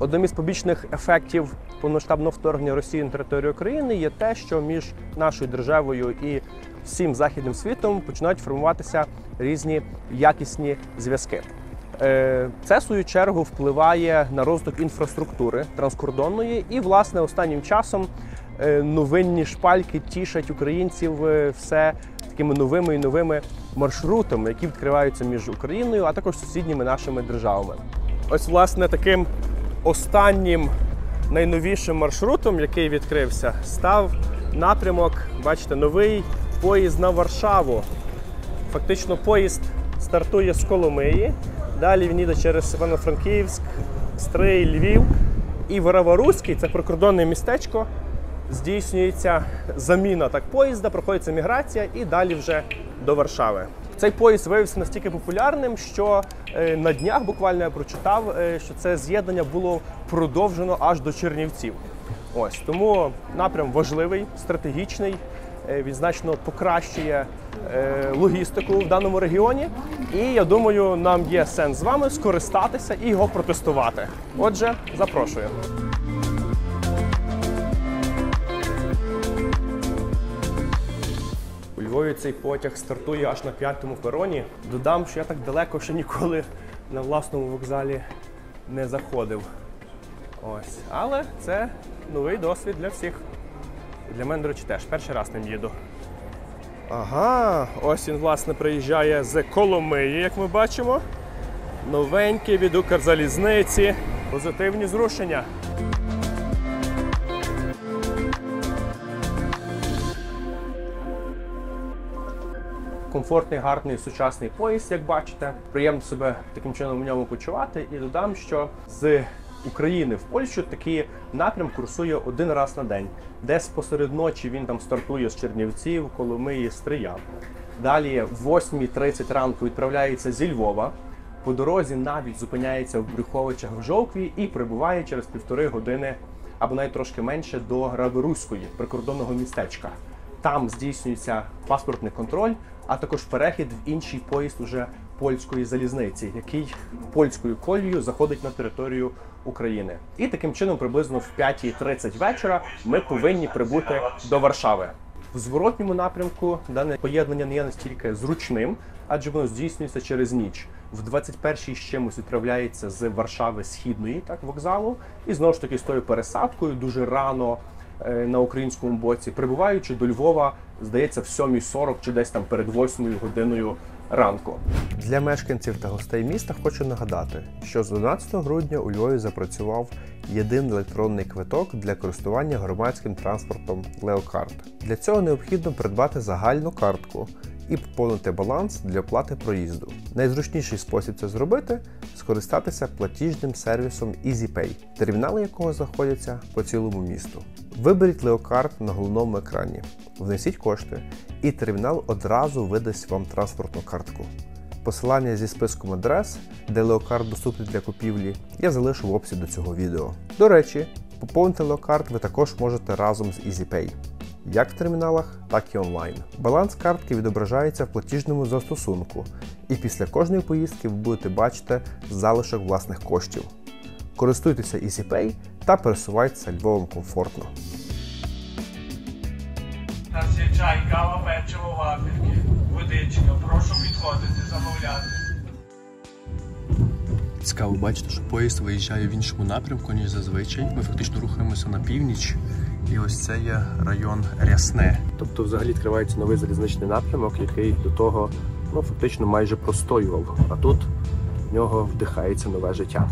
Одним із побічних ефектів повноштабного вторгнення Росії на територію України є те, що між нашою державою і всім західним світом починають формуватися різні якісні зв'язки. Е, Це в свою чергу впливає на розвиток інфраструктури транскордонної, і, власне, останнім часом е, новинні шпальки тішать українців е, все такими новими і новими маршрутами, які відкриваються між Україною, а також сусідніми нашими державами. Ось, власне, таким останнім найновішим маршрутом, який відкрився, став напрямок, бачите, новий поїзд на Варшаву. Фактично, поїзд стартує з Коломиї, далі він їде через Івано-Франківськ, Стрий, Львів. І в Раваруській, це прикордонне містечко, здійснюється заміна так поїзда, проходиться міграція і далі вже до Варшави. Цей поїзд виявився настільки популярним, що е, на днях буквально я прочитав, е, що це з'єднання було продовжено аж до Чернівців. Ось тому напрям важливий, стратегічний. е, Він значно покращує логістику в даному регіоні. І я думаю, нам є сенс з вами скористатися і його протестувати. Отже, запрошую. У цей потяг стартує аж на п'ятому пероні. Додам, що я так далеко ще ніколи на власному вокзалі не заходив. Ось. Але це новий досвід для всіх. Для мене, до речі, теж перший раз ним їду. Ага, ось він, власне, приїжджає з Коломиї, як ми бачимо. Новенький від Укрзалізниці. Позитивні зрушення. Комфортний, гарний, сучасний поїзд, як бачите. Приємно себе таким чином в ньому почувати. І додам, що з України в Польщу такий напрям курсує один раз на день. Десь посеред ночі він там стартує з Чернівців, Коломиї, Стрия. Далі в 8.30 ранку відправляється зі Львова. По дорозі навіть зупиняється в Брюховичах в Жовкві і прибуває через півтори години або навіть трошки менше до Раверуської прикордонного містечка. Там здійснюється паспортний контроль, а також перехід в інший поїзд уже польської залізниці, який польською колією заходить на територію України. І таким чином, приблизно в 5.30 вечора, ми повинні прибути до Варшави. В зворотньому напрямку дане поєднання не є настільки зручним, адже воно здійснюється через ніч. В 21-й з чимось відправляється з Варшави східної, так вокзалу, і знову ж таки з тою пересадкою дуже рано на українському боці, прибуваючи до Львова, здається, в 7.40 чи десь там перед 8 годиною ранку. Для мешканців та гостей міста хочу нагадати, що з 11 грудня у Львові запрацював єдиний електронний квиток для користування громадським транспортом Леокарт. Для цього необхідно придбати загальну картку і поповнити баланс для оплати проїзду. Найзручніший спосіб це зробити скористатися платіжним сервісом EasyPay, термінали якого знаходяться по цілому місту. Виберіть Леокарт на головному екрані, внесіть кошти, і термінал одразу видасть вам транспортну картку. Посилання зі списком адрес, де леокарт доступний для купівлі, я залишу в описі до цього відео. До речі, поповнити леокарт ви також можете разом з EasyPay. Як в терміналах, так і онлайн. Баланс картки відображається в платіжному застосунку, і після кожної поїздки ви будете бачити залишок власних коштів. Користуйтеся EasyPay та пересувайтеся Львовом комфортно. Нас є чай, кава, печиво, вафельки, водичка. Прошу підходити, замовляти. Цікаво бачити, що поїзд виїжджає в іншому напрямку, ніж зазвичай. Ми фактично рухаємося на північ, і ось це є район Рясне. Тобто, взагалі відкривається новий залізничний напрямок, який до того ну, фактично майже простоював. А тут в нього вдихається нове життя.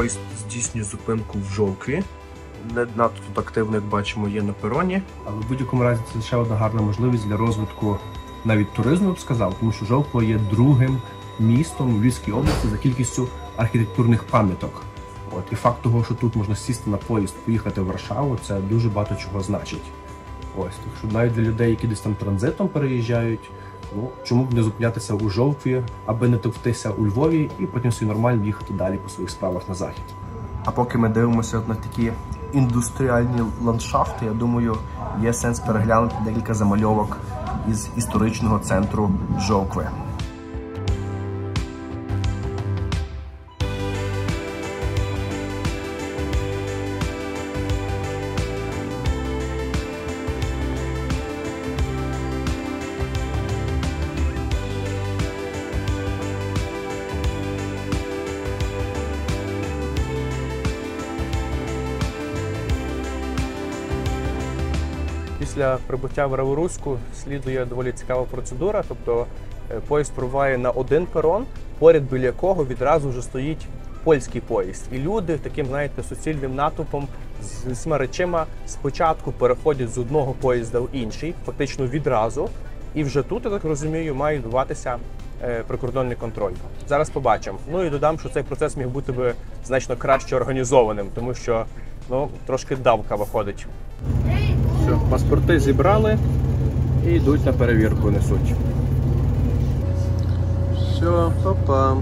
Поїзд здійснює зупинку в Жовкві. Не надто тут активно, як бачимо, є на пероні. Але в будь-якому разі це ще одна гарна можливість для розвитку навіть туризму, я б сказав, тому що Жовква є другим містом у Львівській області за кількістю архітектурних пам'яток. От і факт того, що тут можна сісти на поїзд, поїхати в Варшаву, це дуже багато чого значить. Ось так що навіть для людей, які десь там транзитом переїжджають, ну чому б не зупинятися у жовтві, аби не товктися у Львові і потім собі нормально їхати далі по своїх справах на захід. А поки ми дивимося на такі індустріальні ландшафти, я думаю, є сенс переглянути декілька замальовок із історичного центру Жовкви. Після прибуття в Раворуську слідує доволі цікава процедура. Тобто е, поїзд прибуває на один перон, поряд біля якого відразу вже стоїть польський поїзд. І люди таким, знаєте, суцільним натовпом з усіма речима спочатку переходять з одного поїзда в інший, фактично відразу. І вже тут, я так розумію, має відбуватися е, прикордонний контроль. Зараз побачимо. Ну і додам, що цей процес міг бути би значно краще організованим, тому що ну трошки давка виходить. Все, паспорти зібрали і йдуть на перевірку, несуть. Все, папа.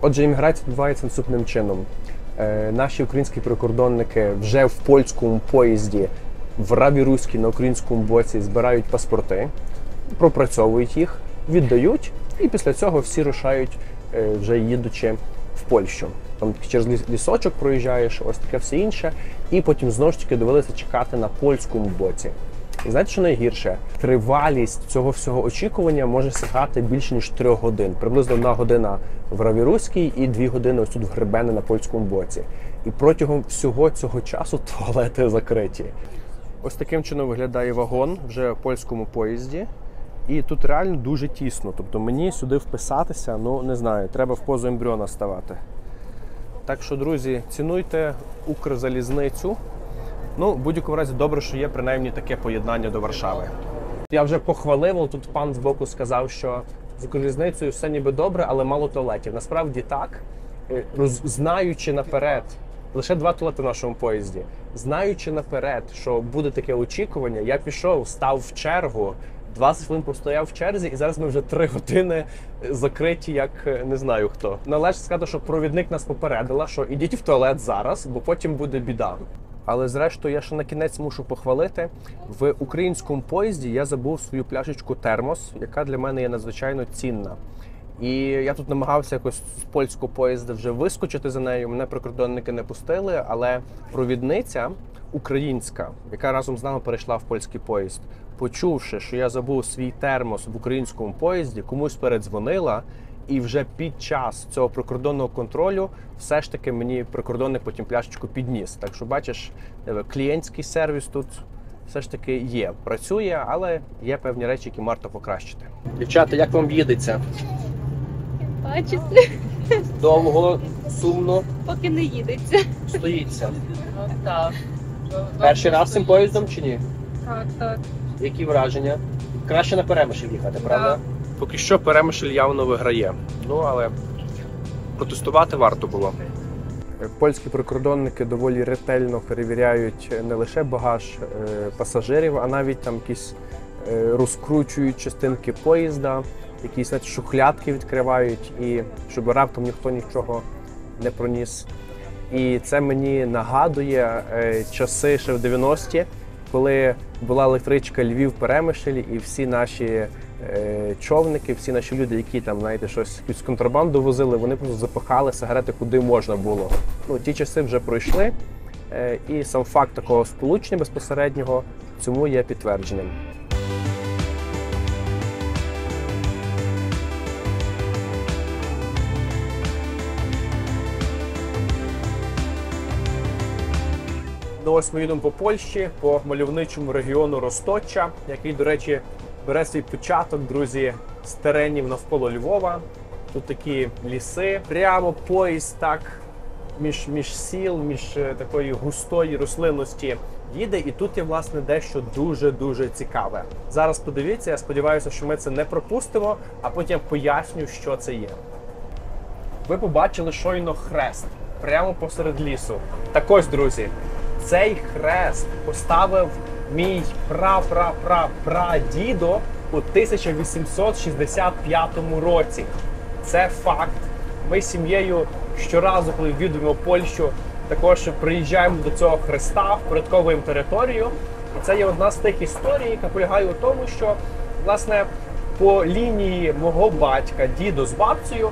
Отже, імміграція відбувається наступним чином. Е, наші українські прикордонники вже в польському поїзді в Равіруській на українському боці збирають паспорти, пропрацьовують їх, віддають, і після цього всі рушають, е, вже їдучи в Польщу. Там через ліс- лісочок проїжджаєш, ось таке все інше, і потім знову ж таки довелося чекати на польському боці. І знаєте, що найгірше? Тривалість цього всього очікування може сягати більше ніж трьох годин. Приблизно одна година в Равіруській і дві години ось тут в Гребени на польському боці. І протягом всього цього часу туалети закриті. Ось таким чином виглядає вагон вже в польському поїзді. І тут реально дуже тісно. Тобто мені сюди вписатися, ну не знаю, треба в позу ембріона ставати. Так що, друзі, цінуйте Укрзалізницю. Ну, будь-якому разі добре, що є принаймні таке поєднання до Варшави. Я вже похвалив, тут пан збоку сказав, що з Укрзалізницею все ніби добре, але мало туалетів. Насправді так, Е, роз, знаючи наперед, лише два туалети в нашому поїзді, знаючи наперед, що буде таке очікування, я пішов, став в чергу. 20 хвилин постояв в черзі, і зараз ми вже 3 години закриті, як е, не знаю хто. Належить сказати, що провідник нас попередила, що ідіть в туалет зараз, бо потім буде біда. Але зрештою, я ще на кінець мушу похвалити. В українському поїзді я забув свою пляшечку термос, яка для мене є надзвичайно цінна. І я тут намагався якось з польського поїзда вже вискочити за нею. Мене прикордонники не пустили, але провідниця українська, яка разом з нами перейшла в польський поїзд, почувши, що я забув свій термос в українському поїзді, комусь передзвонила. І вже під час цього прикордонного контролю все ж таки мені прикордонник потім пляшечку підніс. Так що бачиш, е, клієнтський сервіс тут все ж таки є, працює, але є певні речі, які варто покращити. Дівчата, як вам їдеться? Бачите, Довго, сумно, поки не їдеться. стоїться. Так. Перший раз цим поїздом чи ні? Так, так. Які враження? Краще на перемишль їхати, правда? Поки що перемишль явно виграє. Ну але протестувати варто було. Польські прикордонники доволі ретельно перевіряють не лише багаж е, пасажирів, а навіть там якісь е, розкручують частинки поїзда, якісь навіть шухлядки відкривають, і щоб раптом ніхто нічого не проніс. І це мені нагадує е, часи ще в 90-ті, коли була електричка Львів Перемишль, і всі наші човники, всі наші люди, які там, знаєте, щось якусь контрабанду возили, вони просто запихали сигарети куди можна було. Ну, ті часи вже пройшли, е, і сам факт такого сполучення безпосереднього цьому є підтвердженням. Ну ось ми їдемо по Польщі, по мальовничому регіону Росточа, який, до речі, бере свій початок, друзі, з теренів навколо Львова. Тут такі ліси. Прямо поїзд так між, між сіл, між е, такої густої рослинності їде, і тут є власне дещо дуже дуже цікаве. Зараз подивіться. Я сподіваюся, що ми це не пропустимо, а потім поясню, що це є. Ви побачили щойно хрест прямо посеред лісу. Так ось, друзі, цей хрест поставив мій пра-пра-пра-прадідо у 1865 році. Це факт. Ми з сім'єю щоразу, коли відвідуємо Польщу, також приїжджаємо до цього хреста, впорядковуємо територію. І це є одна з тих історій, яка полягає у тому, що власне по лінії мого батька, діду з бабцею,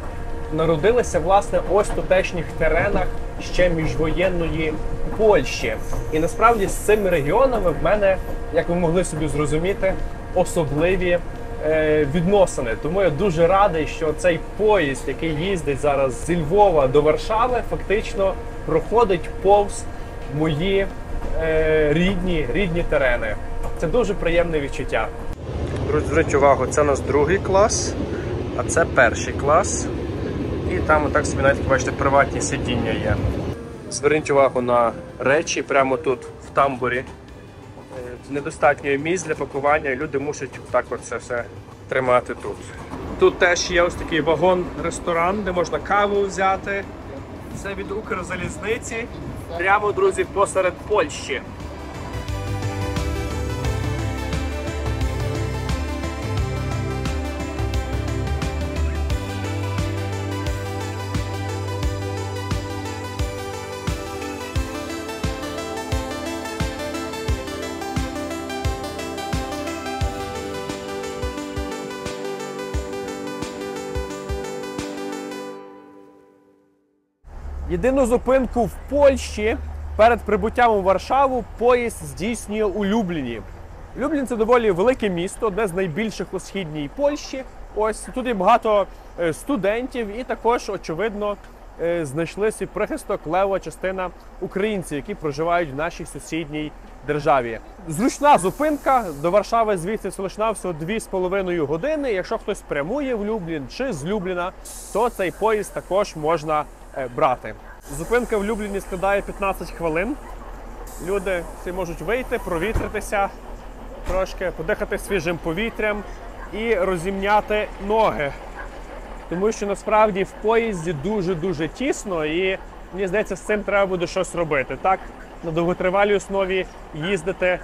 народилися власне ось тутешніх теренах ще міжвоєнної Польщі. І насправді з цими регіонами в мене, як ви могли собі зрозуміти, особливі е, відносини. Тому я дуже радий, що цей поїзд, який їздить зараз зі Львова до Варшави, фактично проходить повз мої е, рідні, рідні терени. Це дуже приємне відчуття. Друзі, зверніть увагу, це у нас другий клас, а це перший клас. І там отак собі навіть бачите, приватні сидіння є. Зверніть увагу на речі прямо тут, в тамбурі. Е, Недостатньо місць для пакування, і люди мусять так це все тримати тут. Тут теж є ось такий вагон-ресторан, де можна каву взяти. Це від Укрзалізниці. Прямо, друзі, посеред Польщі. Єдину зупинку в Польщі перед прибуттям у Варшаву поїзд здійснює у Любліні. Люблін це доволі велике місто, одне з найбільших у східній Польщі. Ось тут є багато е, студентів, і також, очевидно, е, знайшли свій прихисток лева частина українців, які проживають в нашій сусідній державі. Зручна зупинка до Варшави звідси залишна всього 2,5 години. Якщо хтось прямує в Люблін чи з Любліна, то цей поїзд також можна брати. Зупинка в Любліні складає 15 хвилин. Люди всі можуть вийти, провітритися, трошки подихати свіжим повітрям і розімняти ноги. Тому що насправді в поїзді дуже-дуже тісно, і мені здається, з цим треба буде щось робити. Так, на довготривалій основі їздити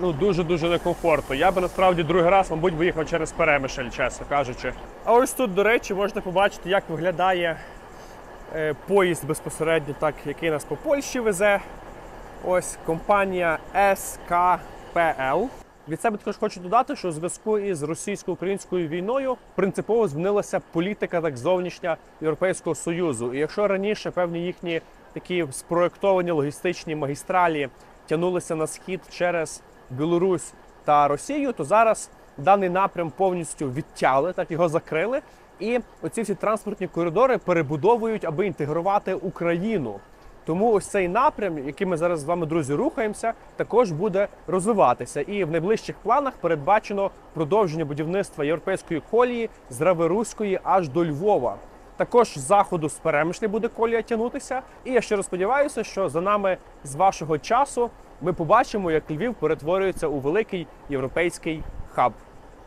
ну, дуже-дуже некомфортно. Я би насправді другий раз, мабуть, виїхав через перемишль, чесно кажучи. А ось тут, до речі, можна побачити, як виглядає е, поїзд безпосередньо, так, який нас по Польщі везе. Ось компанія СКПЛ. Від себе також хочу додати, що у зв'язку із російсько-українською війною принципово змінилася політика так зовнішня Європейського Союзу. І якщо раніше певні їхні такі спроєктовані логістичні магістралі тягнулися на схід через Білорусь та Росію, то зараз даний напрям повністю відтяли, так його закрили. І оці всі транспортні коридори перебудовують, аби інтегрувати Україну. Тому ось цей напрям, який ми зараз з вами, друзі, рухаємося, також буде розвиватися. І в найближчих планах передбачено продовження будівництва європейської колії з Раверуської аж до Львова. Також з заходу з перемишлі буде колія тягнутися. І я щиро сподіваюся, що за нами з вашого часу ми побачимо, як Львів перетворюється у великий європейський хаб.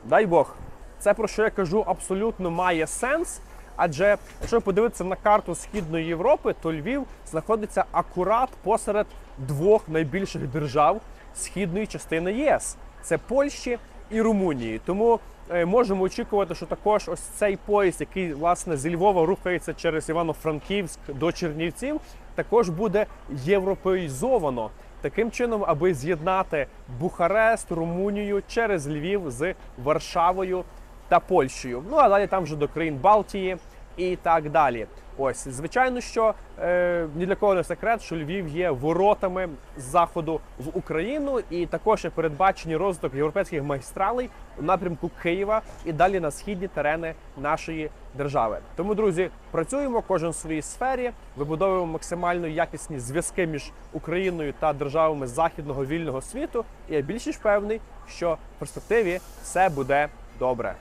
Дай Бог. Це про що я кажу абсолютно має сенс. Адже якщо подивитися на карту Східної Європи, то Львів знаходиться акурат посеред двох найбільших держав східної частини ЄС це Польщі і Румунії. Тому е, можемо очікувати, що також ось цей поїзд, який власне зі Львова рухається через Івано-Франківськ до Чернівців, також буде європеїзовано. Таким чином, аби з'єднати Бухарест, Румунію через Львів з Варшавою та Польщею. Ну а далі там вже до країн Балтії і так далі. Ось, звичайно, що е, ні для кого не секрет, що Львів є воротами з заходу в Україну, і також є передбачені розвиток європейських магістралей у напрямку Києва і далі на східні терени нашої держави. Тому, друзі, працюємо кожен в своїй сфері, вибудовуємо максимально якісні зв'язки між Україною та державами західного вільного світу. І я більш ніж певний, що в перспективі все буде добре.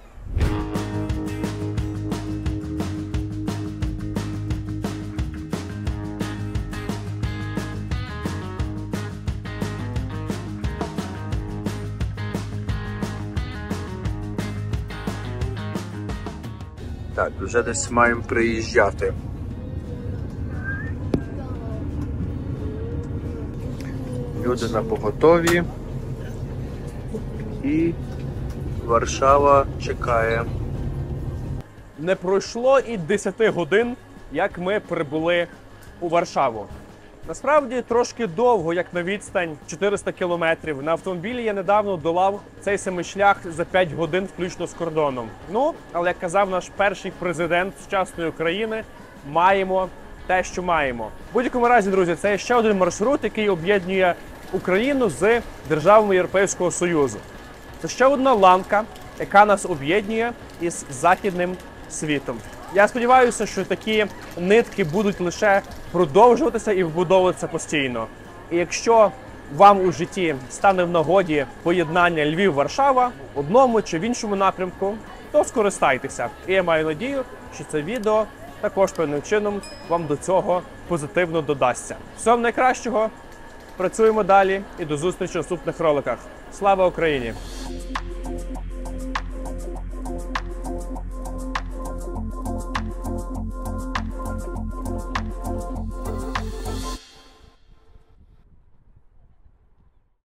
Так, вже десь маємо приїжджати. Люди на поготові і Варшава чекає. Не пройшло і 10 годин, як ми прибули у Варшаву. Насправді трошки довго, як на відстань 400 кілометрів. На автомобілі я недавно долав цей самий шлях за 5 годин, включно з кордоном. Ну, але як казав наш перший президент сучасної України, маємо те, що маємо. В будь-якому разі, друзі, це ще один маршрут, який об'єднує Україну з державами Європейського Союзу. Це ще одна ланка, яка нас об'єднує із західним світом. Я сподіваюся, що такі нитки будуть лише продовжуватися і вбудовуватися постійно. І якщо вам у житті стане в нагоді поєднання Львів-Варшава в одному чи в іншому напрямку, то скористайтеся. І я маю надію, що це відео також певним чином вам до цього позитивно додасться. Всього найкращого, працюємо далі і до зустрічі в наступних роликах. Слава Україні!